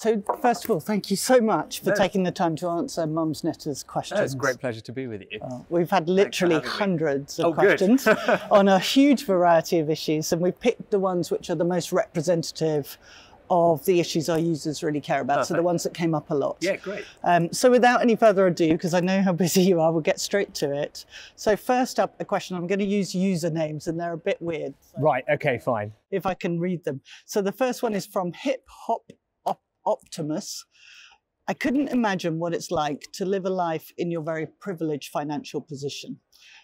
So, first of all, thank you so much for No. taking the time to answer Mumsnetter's questions. No, it's a great pleasure to be with you. Uh, We've had literally having me. hundreds of Oh, questions on a huge variety of issues, and we've picked the ones which are the most representative of the issues our users really care about. So, the ones that came up a lot. yeah, great. Um, so, without any further ado, because I know how busy you are, we'll get straight to it. So, first up, a question I'm going to use usernames, and they're a bit weird. So Right, okay, fine. if I can read them. So the first one is from Hip Hop Op- Optimus. I couldn't imagine what it's like to live a life in your very privileged financial position.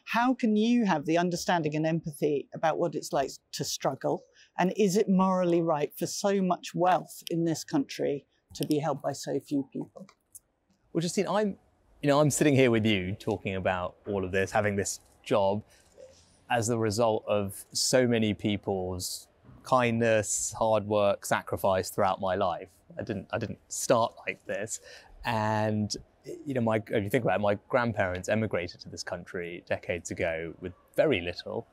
How can you have the understanding and empathy about what it's like to struggle? And is it morally right for so much wealth in this country to be held by so few people? Well, Justine, I'm, you know, I'm sitting here with you talking about all of this, having this job, as the result of so many people's kindness, hard work, sacrifice throughout my life. I didn't, I didn't start like this, and you know, my if you think about it, my grandparents emigrated to this country decades ago with very little,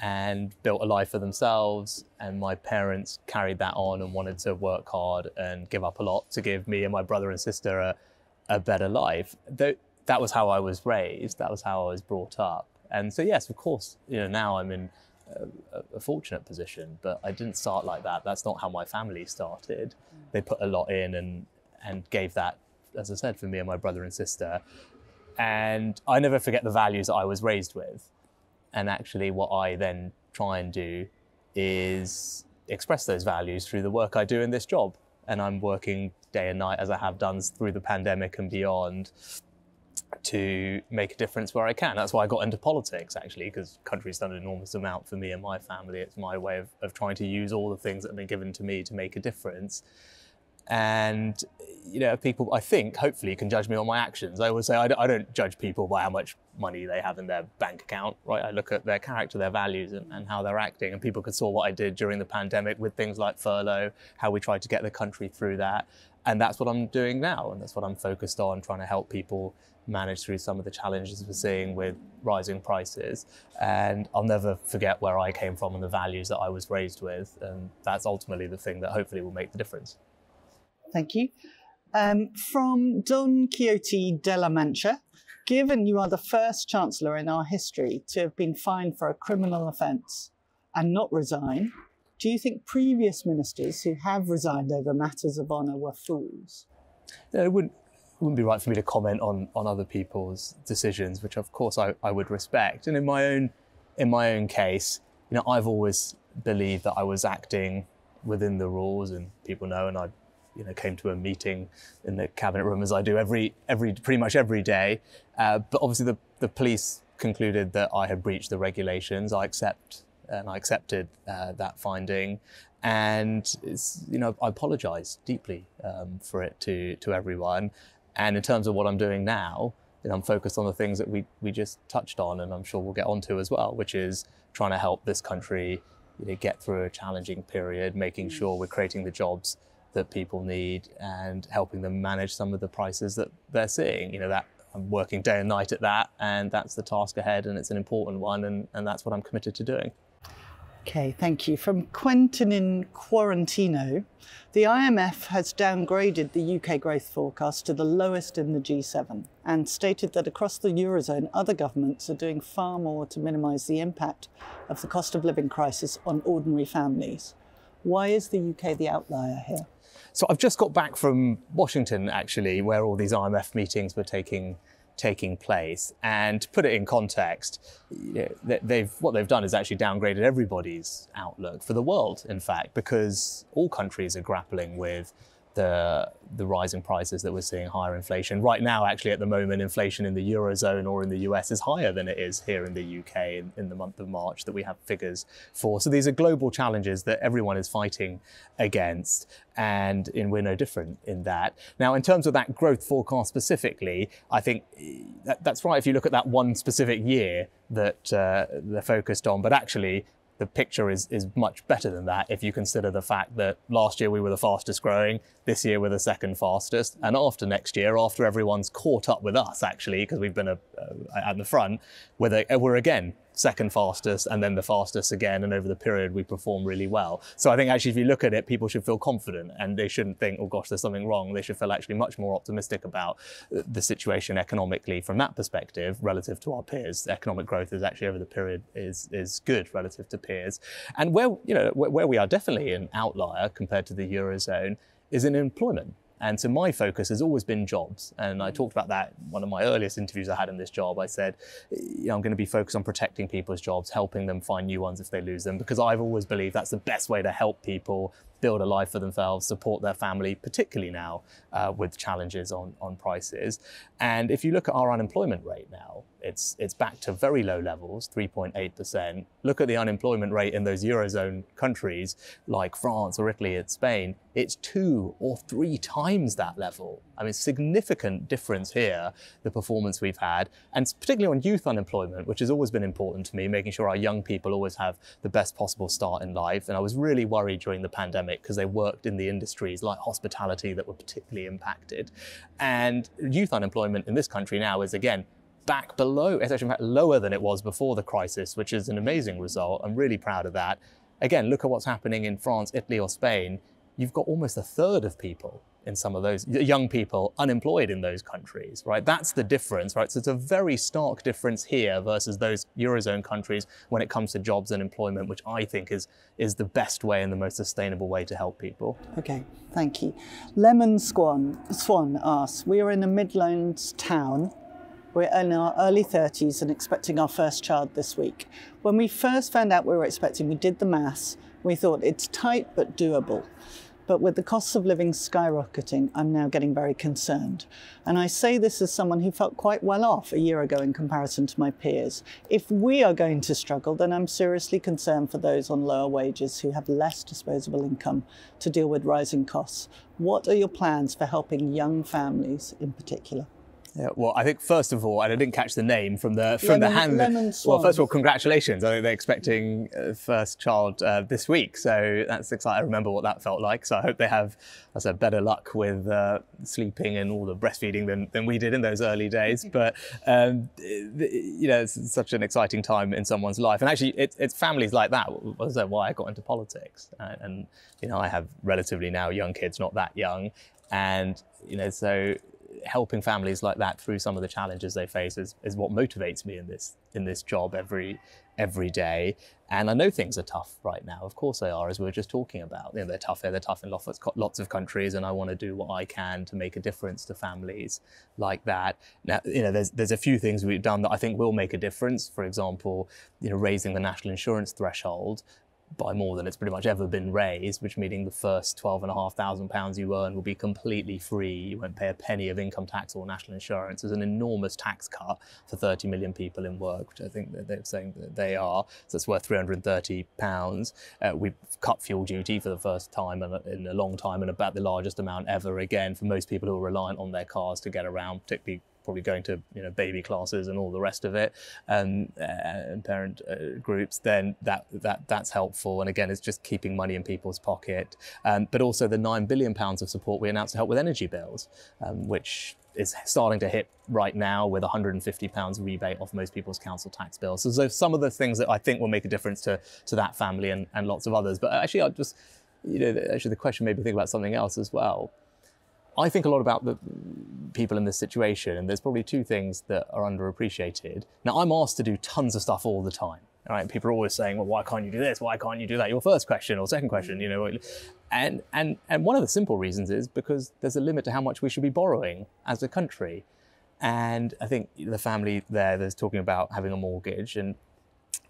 and built a life for themselves. And my parents carried that on and wanted to work hard and give up a lot to give me and my brother and sister a, a better life. Though that was how I was raised. That was how I was brought up. And so, yes, of course, you know, now I'm in a, a fortunate position, but I didn't start like that. That's not how my family started. Mm. They put a lot in and and gave that, as I said, for me and my brother and sister. And I never forget the values that I was raised with. And actually, what I then try and do is express those values through the work I do in this job. And I'm working day and night, as I have done through the pandemic and beyond, to make a difference where I can. That's why I got into politics, actually, because country's done an enormous amount for me and my family. It's my way of, of trying to use all the things that have been given to me to make a difference. And, you know, people, I think, hopefully, can judge me on my actions. I always say I don't, I don't judge people by how much money they have in their bank account, right? I look at their character, their values, and, and how they're acting. And people could saw what I did during the pandemic with things like furlough, how we tried to get the country through that. And that's what I'm doing now. And that's what I'm focused on, trying to help people manage through some of the challenges we're seeing with rising prices. And I'll never forget where I came from and the values that I was raised with. And that's ultimately the thing that hopefully will make the difference. Thank you. Um, from Don Quixote de la Mancha, given you are the first Chancellor in our history to have been fined for a criminal offence and not resign, do you think previous ministers who have resigned over matters of honour were fools? No, it wouldn't, wouldn't be right for me to comment on, on other people's decisions, which of course I, I would respect. And in my own in my own case, you know, I've always believed that I was acting within the rules, and people know. And I, you know, came to a meeting in the cabinet room as I do every every pretty much every day. Uh, but obviously, the the police concluded that I had breached the regulations. I accept and I accepted uh, that finding, and you know I apologise deeply um, for it to to everyone. And in terms of what I'm doing now, I'm focused on the things that we we just touched on, and I'm sure we'll get onto as well, which is trying to help this country you know, get through a challenging period, making mm. sure we're creating the jobs that people need and helping them manage some of the prices that they're seeing. You know that. I'm working day and night at that, and that's the task ahead, and it's an important one, and, and that's what I'm committed to doing. Okay, thank you. From Quentin in Quarantino, the IMF has downgraded the UK growth forecast to the lowest in the G7 and stated that across the Eurozone, other governments are doing far more to minimise the impact of the cost of living crisis on ordinary families. Why is the UK the outlier here? So I've just got back from Washington, actually, where all these IMF meetings were taking taking place. And to put it in context, they've what they've done is actually downgraded everybody's outlook for the world. In fact, because all countries are grappling with the the rising prices that we're seeing, higher inflation. Right now, actually, at the moment, inflation in the eurozone or in the US is higher than it is here in the UK in, in the month of March that we have figures for. So these are global challenges that everyone is fighting against, and in, we're no different in that. Now, in terms of that growth forecast specifically, I think eh, that, that's right. If you look at that one specific year that uh, they're focused on, but actually the picture is, is much better than that if you consider the fact that last year we were the fastest growing, this year we're the second fastest, and after next year, after everyone's caught up with us actually, because we've been a, uh, at the front, we're, the, we're again second fastest, and then the fastest again. And over the period, we perform really well. So I think actually, if you look at it, people should feel confident and they shouldn't think, oh gosh, there's something wrong. They should feel actually much more optimistic about uh, the situation economically from that perspective relative to our peers. Economic growth is actually over the period is, is good relative to peers. And where, you know, where we are definitely an outlier compared to the Eurozone is in employment. And so my focus has always been jobs. And I talked about that one of my earliest interviews I had in this job. I said, you know, I'm going to be focused on protecting people's jobs, helping them find new ones if they lose them, because I've always believed that's the best way to help people build a life for themselves, support their family, particularly now uh, with challenges on, on prices. And if you look at our unemployment rate now, it's, it's back to very low levels, 3.8%. Look at the unemployment rate in those Eurozone countries like France or Italy and Spain, it's two or three times that level. I mean, significant difference here, the performance we've had, and particularly on youth unemployment, which has always been important to me, making sure our young people always have the best possible start in life. And I was really worried during the pandemic because they worked in the industries like hospitality that were particularly impacted. And youth unemployment in this country now is again back below, it's actually lower than it was before the crisis, which is an amazing result. I'm really proud of that. Again, look at what's happening in France, Italy, or Spain. You've got almost a third of people in some of those young people unemployed in those countries, right? That's the difference, right? So it's a very stark difference here versus those Eurozone countries when it comes to jobs and employment, which I think is, is the best way and the most sustainable way to help people. Okay, thank you. Lemon Swan, Swan asks, we are in a Midlands town we're in our early 30s and expecting our first child this week. When we first found out we were expecting, we did the maths. We thought it's tight but doable. But with the costs of living skyrocketing, I'm now getting very concerned. And I say this as someone who felt quite well off a year ago in comparison to my peers. If we are going to struggle, then I'm seriously concerned for those on lower wages who have less disposable income to deal with rising costs. What are your plans for helping young families in particular? Yeah, well, I think first of all, and I didn't catch the name from the from lemon, the hand. Well, first of all, congratulations! I think they're expecting a first child uh, this week, so that's exciting. I remember what that felt like. So I hope they have, as I said, better luck with uh, sleeping and all the breastfeeding than, than we did in those early days. But um, you know, it's such an exciting time in someone's life, and actually, it, it's families like that. Was why I got into politics, uh, and you know, I have relatively now young kids, not that young, and you know, so helping families like that through some of the challenges they face is, is what motivates me in this in this job every every day. And I know things are tough right now. Of course they are, as we were just talking about. You know, they're tough here, they're tough in lots of countries, and I want to do what I can to make a difference to families like that. Now, you know, there's there's a few things we've done that I think will make a difference. For example, you know, raising the national insurance threshold by more than it's pretty much ever been raised, which meaning the first twelve and a half thousand pounds you earn will be completely free. You won't pay a penny of income tax or national insurance. There's an enormous tax cut for 30 million people in work, which I think they're saying that they are. So it's worth 330 pounds. Uh, we've cut fuel duty for the first time in a, in a long time and about the largest amount ever again for most people who are reliant on their cars to get around, particularly probably going to you know baby classes and all the rest of it um, uh, and parent uh, groups then that that that's helpful and again it's just keeping money in people's pocket um, but also the 9 billion pounds of support we announced to help with energy bills um, which is starting to hit right now with 150 pounds rebate off most people's council tax bills. So, so some of the things that I think will make a difference to, to that family and, and lots of others. But actually, I just, you know, actually the question made me think about something else as well. I think a lot about the people in this situation, and there's probably two things that are underappreciated. Now, I'm asked to do tons of stuff all the time. Right? People are always saying, "Well, why can't you do this? Why can't you do that?" Your first question or second question, you know, and and and one of the simple reasons is because there's a limit to how much we should be borrowing as a country. And I think the family there, there's talking about having a mortgage and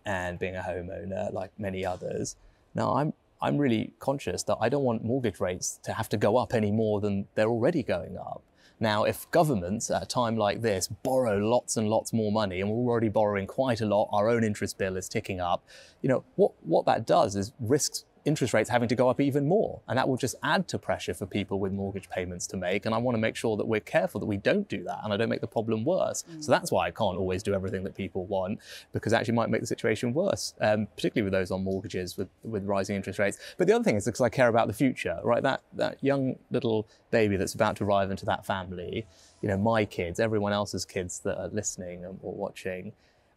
and being a homeowner, like many others. Now, I'm I'm really conscious that I don't want mortgage rates to have to go up any more than they're already going up. Now, if governments at a time like this borrow lots and lots more money, and we're already borrowing quite a lot, our own interest bill is ticking up, you know, what, what that does is risks interest rates having to go up even more. And that will just add to pressure for people with mortgage payments to make. And I want to make sure that we're careful that we don't do that and I don't make the problem worse. Mm. So that's why I can't always do everything that people want because it actually might make the situation worse, um, particularly with those on mortgages with, with rising interest rates. But the other thing is because I care about the future, right? That, that young little baby that's about to arrive into that family, you know, my kids, everyone else's kids that are listening or watching,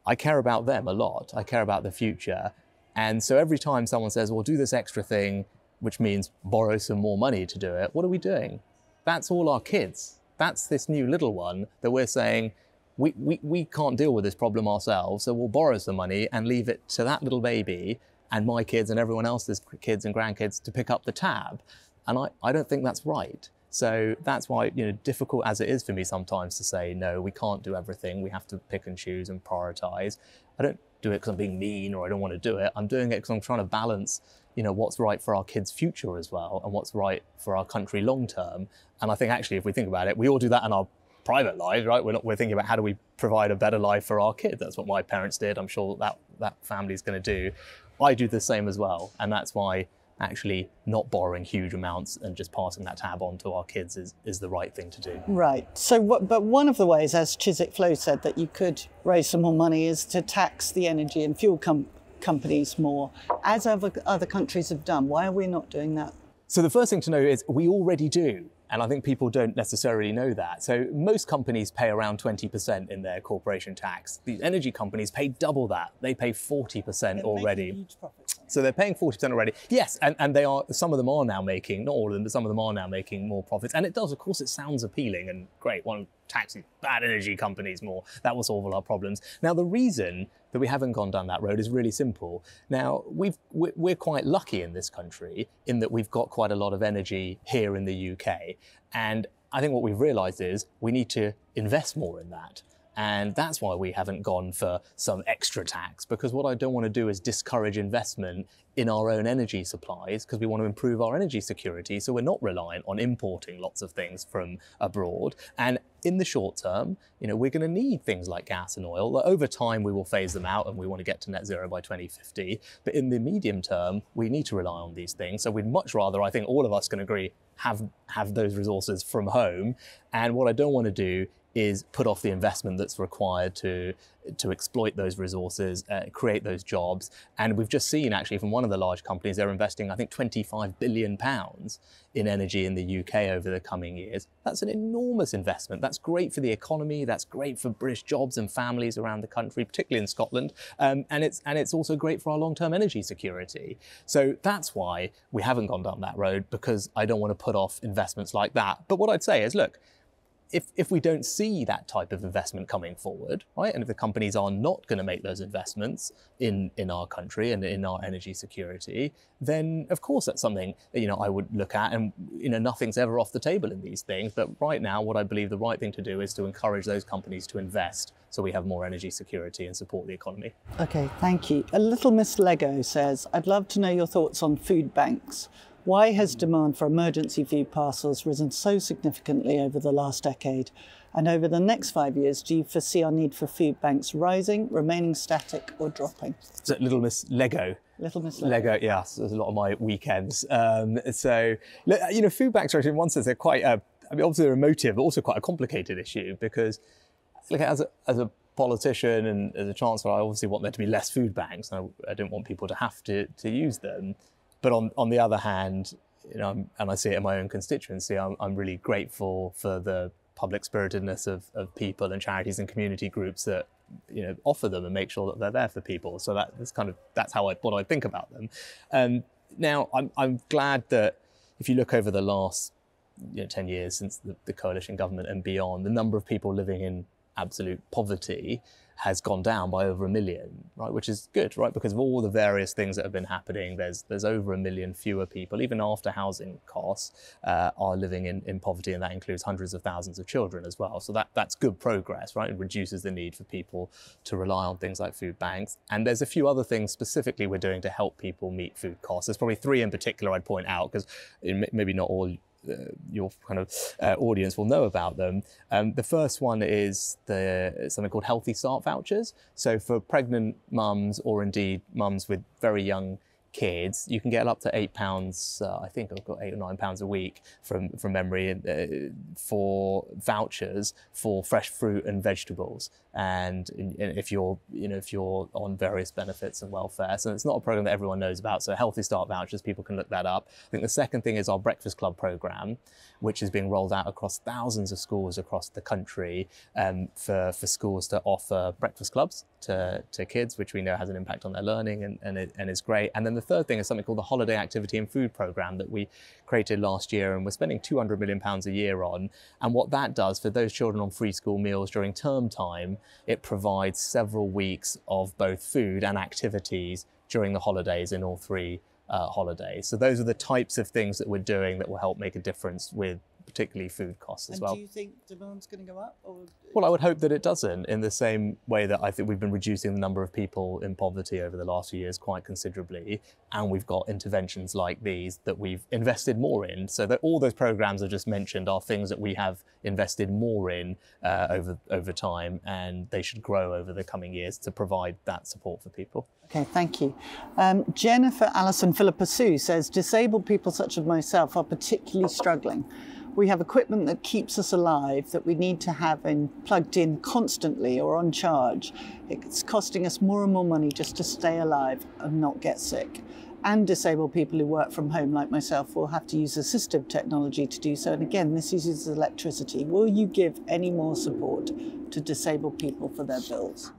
I care about them a lot. I care about the future. And so every time someone says, well, do this extra thing, which means borrow some more money to do it, what are we doing? That's all our kids. That's this new little one that we're saying, we, we, we can't deal with this problem ourselves, so we'll borrow some money and leave it to that little baby and my kids and everyone else's kids and grandkids to pick up the tab. And I, I don't think that's right. So that's why, you know, difficult as it is for me sometimes to say, no, we can't do everything. We have to pick and choose and prioritize. I don't do it because I'm being mean or I don't want to do it. I'm doing it because I'm trying to balance, you know, what's right for our kids' future as well and what's right for our country long term. And I think actually, if we think about it, we all do that in our private lives, right? We're not, we're thinking about how do we provide a better life for our kids. That's what my parents did. I'm sure that that family's going to do. I do the same as well, and that's why actually not borrowing huge amounts and just passing that tab on to our kids is, is the right thing to do. Right. So, what, but one of the ways, as Chiswick Flow said, that you could raise some more money is to tax the energy and fuel com- companies more, as other, other countries have done. Why are we not doing that? So the first thing to know is we already do. And I think people don't necessarily know that. So most companies pay around 20% in their corporation tax. These energy companies pay double that. They pay 40% they're already. So they're paying 40% already. Yes, and, and they are some of them are now making, not all of them, but some of them are now making more profits. And it does, of course, it sounds appealing and great. One taxing bad energy companies more. That will solve all our problems. Now the reason that we haven't gone down that road is really simple. Now, we've, we're quite lucky in this country in that we've got quite a lot of energy here in the UK. And I think what we've realized is we need to invest more in that. And that's why we haven't gone for some extra tax, because what I don't want to do is discourage investment in our own energy supplies, because we want to improve our energy security. So we're not reliant on importing lots of things from abroad. And in the short term, you know, we're going to need things like gas and oil. Over time, we will phase them out and we want to get to net zero by 2050. But in the medium term, we need to rely on these things. So we'd much rather, I think all of us can agree, have, have those resources from home. And what I don't want to do is put off the investment that's required to to exploit those resources, uh, create those jobs. And we've just seen actually from one of the large companies, they're investing, I think, 25 billion pounds in energy in the UK over the coming years. That's an enormous investment. That's great for the economy. That's great for British jobs and families around the country, particularly in Scotland. Um, and it's and it's also great for our long-term energy security. So that's why we haven't gone down that road because I don't want to put off investments like that. But what I'd say is, look if, if we don't see that type of investment coming forward, right, and if the companies are not going to make those investments in, in our country and in our energy security, then of course that's something that, you know, I would look at and, you know, nothing's ever off the table in these things. But right now, what I believe the right thing to do is to encourage those companies to invest so we have more energy security and support the economy. Okay, thank you. A little Miss Lego says, I'd love to know your thoughts on food banks. Why has demand for emergency food parcels risen so significantly over the last decade? And over the next five years, do you foresee our need for food banks rising, remaining static, or dropping? So, Little Miss Lego. Little Miss Lego. Lego, yes, there's a lot of my weekends. Um, so, you know, food banks are actually, in one sense, they're quite, uh, I mean, obviously they're emotive, but also quite a complicated issue because, look, as a, as a politician and as a chancellor, I obviously want there to be less food banks. And I, I don't want people to have to, to use them. But on, on the other hand, you know, and I see it in my own constituency, I'm, I'm really grateful for the public spiritedness of, of people and charities and community groups that you know offer them and make sure that they're there for people. So that, that's kind of that's how I what I think about them. Um, now I'm I'm glad that if you look over the last you know, 10 years since the, the coalition government and beyond, the number of people living in absolute poverty has gone down by over a million, right? Which is good, right? Because of all the various things that have been happening, there's there's over a million fewer people, even after housing costs, uh, are living in, in poverty, and that includes hundreds of thousands of children as well. So that that's good progress, right? It reduces the need for people to rely on things like food banks. And there's a few other things specifically we're doing to help people meet food costs. There's probably three in particular I'd point out because maybe not all your kind of uh, audience will know about them. Um, the first one is the something called Healthy Start vouchers. So for pregnant mums or indeed mums with very young kids, you can get up to eight pounds. Uh, I think I've got eight or nine pounds a week from from memory uh, for vouchers for fresh fruit and vegetables. And if you're you know if you're on various benefits and welfare, so it's not a program that everyone knows about. So Healthy Start vouchers, people can look that up. I think the second thing is our Breakfast Club program, which is being rolled out across thousands of schools across the country um, for for schools to offer breakfast clubs to, to kids, which we know has an impact on their learning and, and, it, and is great. And then the third thing is something called the Holiday Activity and Food Programme that we created last year and we're spending £200 million a year on. And what that does for those children on free school meals during term time, it provides several weeks of both food and activities during the holidays in all three uh, holidays. So those are the types of things that we're doing that will help make a difference with particularly food costs as and well. Do you think demand's going to go up? Or... Well, I would hope that it doesn't, in the same way that I think we've been reducing the number of people in poverty over the last few years quite considerably, and we've got interventions like these that we've invested more in. So that all those programs I just mentioned are things that we have invested more in uh, over over time, and they should grow over the coming years to provide that support for people. Okay, thank you. Um, Jennifer Allison Philippa Sue says disabled people such as myself are particularly struggling we have equipment that keeps us alive that we need to have in, plugged in constantly or on charge. It's costing us more and more money just to stay alive and not get sick. And disabled people who work from home, like myself, will have to use assistive technology to do so. And again, this uses electricity. Will you give any more support to disabled people for their bills?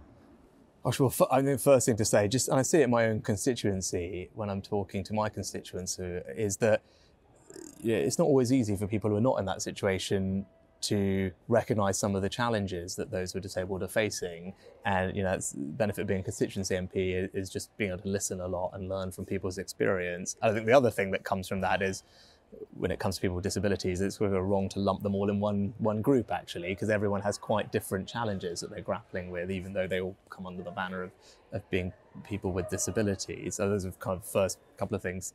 Well, I think the first thing to say, just and I see it in my own constituency when I'm talking to my constituents, is that it's not always easy for people who are not in that situation to recognise some of the challenges that those who are disabled are facing. And you know, it's benefit of being a constituency MP is just being able to listen a lot and learn from people's experience. And I think the other thing that comes from that is when it comes to people with disabilities, it's sort of wrong to lump them all in one one group actually, because everyone has quite different challenges that they're grappling with, even though they all come under the banner of, of being people with disabilities. So those are kind of first couple of things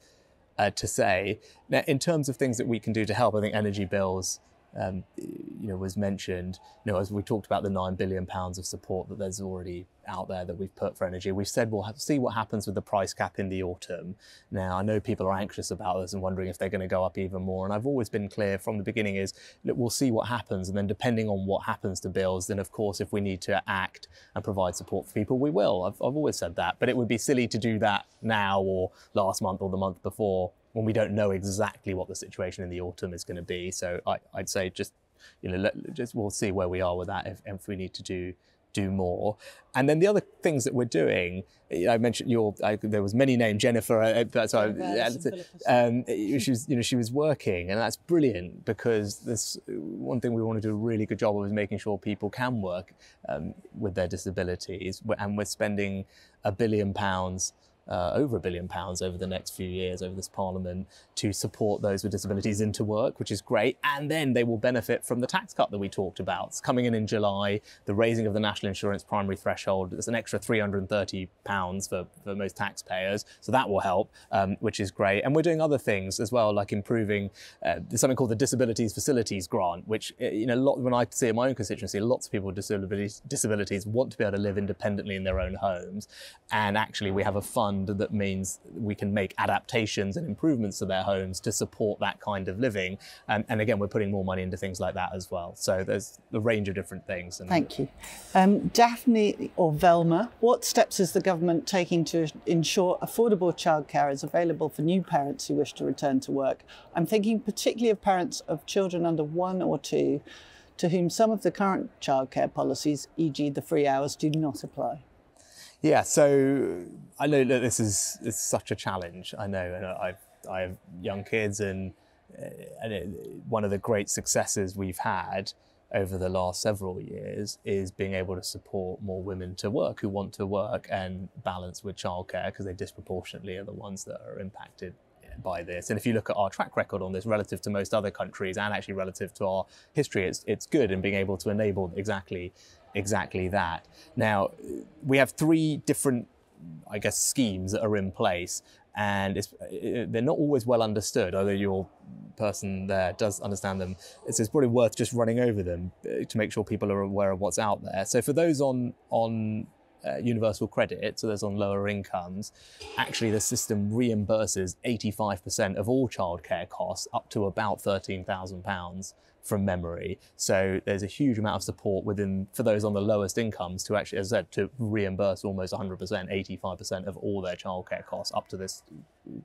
uh, to say. Now, in terms of things that we can do to help, I think energy bills, um, you know, was mentioned. You know, as we talked about the nine billion pounds of support that there's already out there that we've put for energy. We've said we'll see what happens with the price cap in the autumn. Now, I know people are anxious about this and wondering if they're going to go up even more. And I've always been clear from the beginning is look, we'll see what happens. And then depending on what happens to bills, then of course, if we need to act and provide support for people, we will. I've, I've always said that. But it would be silly to do that now or last month or the month before when we don't know exactly what the situation in the autumn is going to be. So I, would say just, you know, let, just we'll see where we are with that if, if we need to do do more. And then the other things that we're doing, I mentioned your, I, there was many names, Jennifer, uh, that's why, um, she was, you know, she was working and that's brilliant because this one thing we want to do a really good job of is making sure people can work um, with their disabilities. And we're spending a billion pounds uh, over a billion pounds over the next few years over this parliament to support those with disabilities into work, which is great. And then they will benefit from the tax cut that we talked about. It's coming in in July, the raising of the national insurance primary threshold. There's an extra 330 pounds for, for most taxpayers. So that will help, um, which is great. And we're doing other things as well, like improving uh, something called the Disabilities Facilities Grant, which, uh, you know, lot, when I see in my own constituency, lots of people with disabilities, disabilities want to be able to live independently in their own homes. And actually we have a fund fund that means we can make adaptations and improvements to their homes to support that kind of living. Um, and again, we're putting more money into things like that as well. So there's a range of different things. And Thank you. Um, Daphne or Velma, what steps is the government taking to ensure affordable childcare is available for new parents who wish to return to work? I'm thinking particularly of parents of children under one or two to whom some of the current childcare policies, e.g., the free hours, do not apply. Yeah, so I know that this is, is such a challenge. I know, and I've, I have young kids, and, uh, and it, one of the great successes we've had over the last several years is being able to support more women to work who want to work and balance with childcare because they disproportionately are the ones that are impacted by this. And if you look at our track record on this relative to most other countries and actually relative to our history, it's, it's good in being able to enable exactly exactly that. Now, we have three different, I guess, schemes that are in place, and they're not always well understood, although your person there does understand them. It's, it's probably worth just running over them uh, to make sure people are aware of what's out there. So for those on, on uh, universal credit, so those on lower incomes, actually the system reimburses 85% of all childcare costs up to about £13,000 from memory. So there's a huge amount of support within for those on the lowest incomes to actually, as I said, to reimburse almost 100%, 85% of all their childcare costs up to this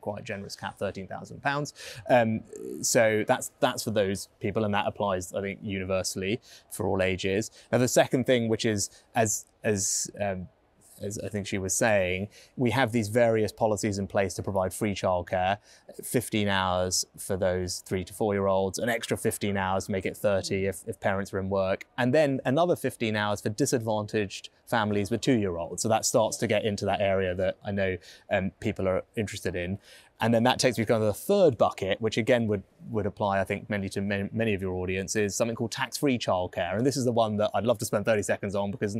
quite generous cap, £13,000. Um, so that's that's for those people, and that applies, I think, universally for all ages. Now the second thing, which is as as um, as I think she was saying, we have these various policies in place to provide free childcare, 15 hours for those three to four year olds, an extra 15 hours to make it 30 if, if parents are in work, and then another 15 hours for disadvantaged families with two year olds. So that starts to get into that area that I know um, people are interested in. And then that takes me to the third bucket, which again would, would apply, I think, mainly to many, many of your audiences, something called tax-free childcare. And this is the one that I'd love to spend 30 seconds on because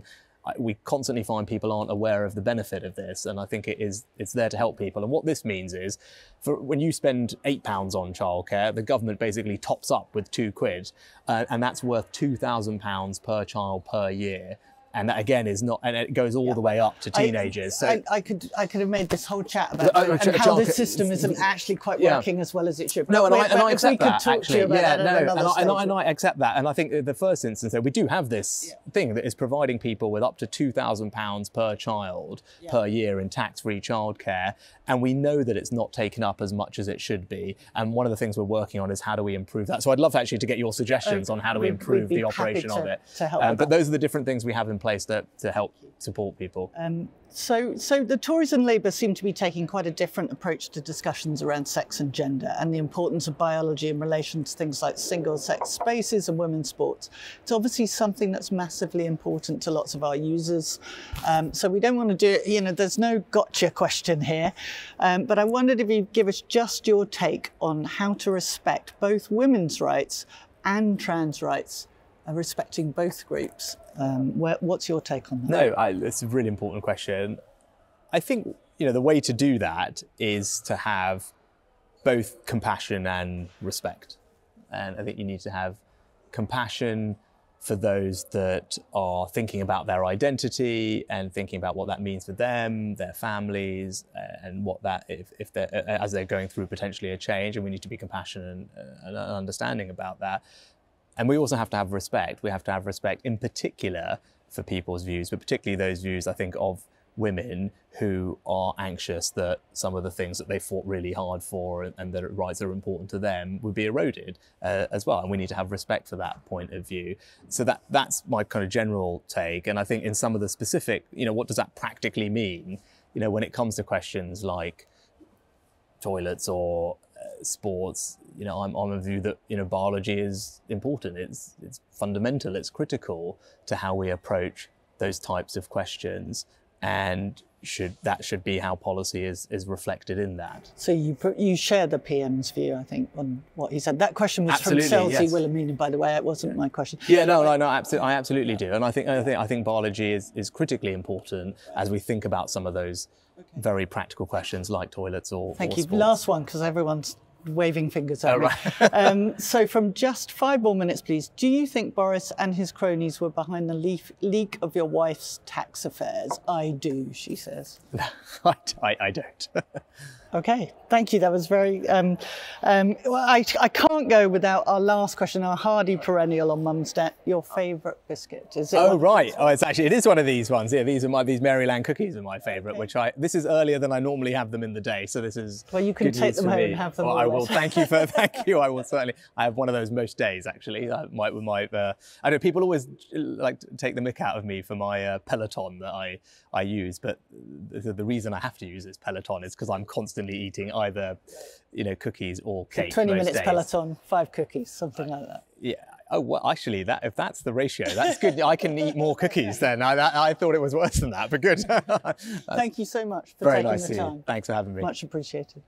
we constantly find people aren't aware of the benefit of this, and I think it is it's there to help people. And what this means is, for when you spend eight pounds on childcare, the government basically tops up with two quid, uh, and that's worth two thousand pounds per child per year and that again is not, and it goes all yeah. the way up to teenagers. I, so I, I, could I could have made this whole chat about uh, how the system isn't actually quite working as well as it should. No, and, I, and I accept that actually. Yeah, no, and I, and, I, and I accept that, and I think the first instance, though, we do have this yeah. thing that is providing people with up to two thousand pounds per child per year in tax-free childcare, and we know that it's not taken up as much as it should be. And one of the things we're working on is how do we improve that. So I'd love actually to get your suggestions oh, on how do we improve the operation to, of it. Um, but those are the different things we have in place to, to help support people. Um, so, so the Tories and Labour seem to be taking quite a different approach to discussions around sex and gender and the importance of biology in relation to things like single-sex spaces and women's sports. It's obviously something that's massively important to lots of our users. Um, so we don't want to do it, you know, there's no gotcha question here. Um, but I wondered if you'd give us just your take on how to respect both women's rights and trans rights respecting both groups. Um, where, what's your take on that? No, I, it's a really important question. I think you know the way to do that is to have both compassion and respect, and I think you need to have compassion for those that are thinking about their identity and thinking about what that means for them, their families, uh, and what that if, if they're uh, as they're going through potentially a change, and we need to be compassionate and, and understanding about that. And we also have to have respect. We have to have respect in particular for people's views, but particularly those views, I think, of women who are anxious that some of the things that they fought really hard for and, that rights are important to them would be eroded uh, as well. And we need to have respect for that point of view. So that that's my kind of general take. And I think in some of the specific, you know, what does that practically mean? You know, when it comes to questions like toilets or sports, you know, I'm on a view that you know biology is important. It's it's fundamental. It's critical to how we approach those types of questions, and should that should be how policy is is reflected in that. So you you share the PM's view, I think, on what he said. That question was absolutely, from Celsi yes. Wilhelmina, by the way. It wasn't my question. Yeah, no, no, no. Absolutely, I absolutely do, and I think I think I think biology is is critically important as we think about some of those. Okay. Very practical questions like toilets or. Thank or you. Sports. Last one, because everyone's waving fingers at oh, me. Right. um, so, from just five more minutes, please. Do you think Boris and his cronies were behind the leaf, leak of your wife's tax affairs? I do, she says. I, I, I don't. Okay, thank you. That was very. Um, um, well, I, I can't go without our last question, our hardy perennial on Mumsnet. Your favourite biscuit is it? Oh right. Oh, it's actually it is one of these ones. Yeah, these are my these Maryland cookies are my favourite. Okay. Which I this is earlier than I normally have them in the day, so this is. Well, you can take them home me. and have them. Well, I will. Thank you for thank you. I will certainly. I have one of those most days actually. I might with my. Uh, I know people always like to take the mick out of me for my uh, Peloton that I I use, but the, the reason I have to use this Peloton is because I'm constantly constantly eating either, you know, cookies or cake. 20 minutes days. Peloton, five cookies, something like that. Yeah. Oh, well, actually, that if that's the ratio, that's good. I can eat more cookies then. I, that, I thought it was worse than that, but good. Thank you so much for taking nice the time. Thanks for having me. Much appreciated.